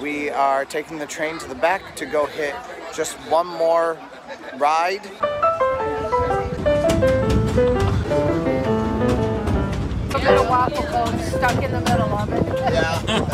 We are taking the train to the back to go hit just one more ride. A little waffle cone stuck in the middle of it. Yeah.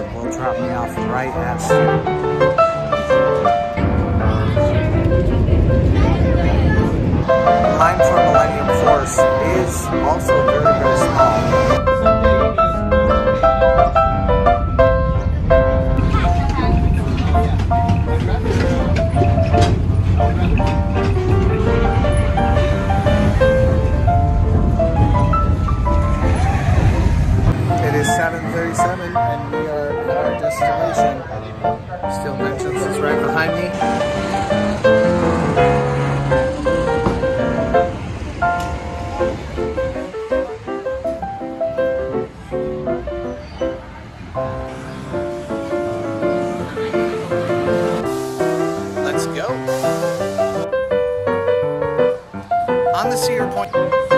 Erie will drop me off right at. The for Millennium Force is also very, very small. Steel Vengeance It's right behind me. Let's go. On the Cedar Point.